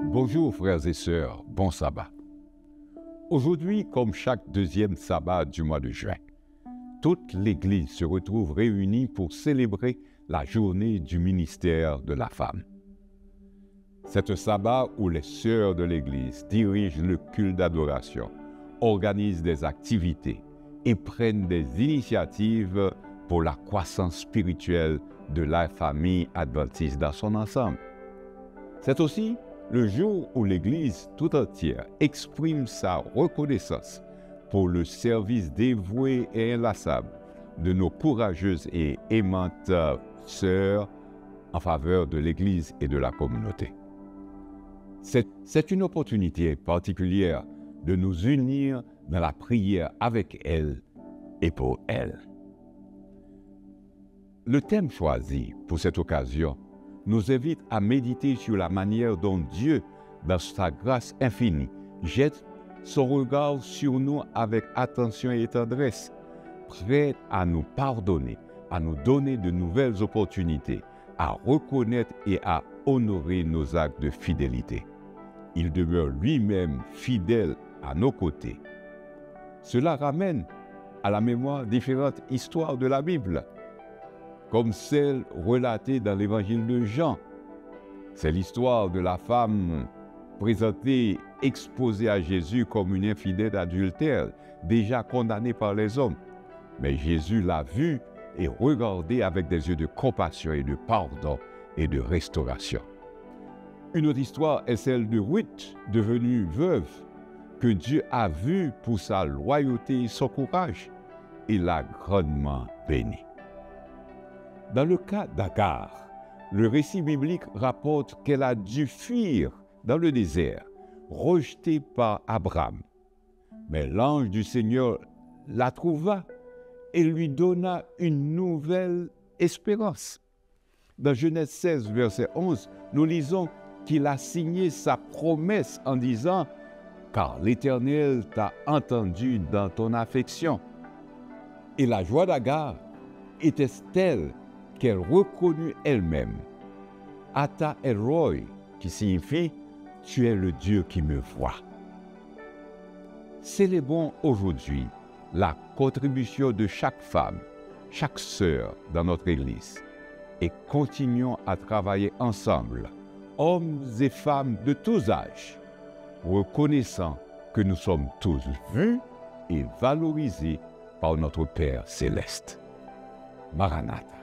Bonjour frères et sœurs, bon sabbat. Aujourd'hui, comme chaque deuxième sabbat du mois de juin, toute l'Église se retrouve réunie pour célébrer la journée du ministère de la femme. C'est un sabbat où les sœurs de l'Église dirigent le culte d'adoration, organisent des activités et prennent des initiatives pour la croissance spirituelle de la famille adventiste dans son ensemble. C'est aussi le jour où l'Église tout entière exprime sa reconnaissance pour le service dévoué et inlassable de nos courageuses et aimantes sœurs en faveur de l'Église et de la communauté. C'est une opportunité particulière de nous unir dans la prière avec elles et pour elles. Le thème choisi pour cette occasion nous invite à méditer sur la manière dont Dieu, dans sa grâce infinie, jette son regard sur nous avec attention et tendresse, prêt à nous pardonner, à nous donner de nouvelles opportunités, à reconnaître et à honorer nos actes de fidélité. Il demeure lui-même fidèle à nos côtés. Cela ramène à la mémoire différentes histoires de la Bible comme celle relatée dans l'évangile de Jean. C'est l'histoire de la femme présentée, exposée à Jésus comme une infidèle adultère, déjà condamnée par les hommes. Mais Jésus l'a vue et regardée avec des yeux de compassion et de pardon et de restauration. Une autre histoire est celle de Ruth, devenue veuve, que Dieu a vue pour sa loyauté et son courage. et l'a grandement bénie. Dans le cas d'Agar, le récit biblique rapporte qu'elle a dû fuir dans le désert, rejetée par Abraham. Mais l'ange du Seigneur la trouva et lui donna une nouvelle espérance. Dans Genèse 16, verset 11, nous lisons qu'il a signé sa promesse en disant, Car l'Éternel t'a entendu dans ton affection. Et la joie d'Agar était telle qu'elle reconnut elle-même Ata Elroy, qui signifie Tu es le Dieu qui me voit. Célébrons aujourd'hui la contribution de chaque femme, chaque sœur dans notre Église et continuons à travailler ensemble, hommes et femmes de tous âges, reconnaissant que nous sommes tous vus et valorisés par notre Père céleste. Maranatha.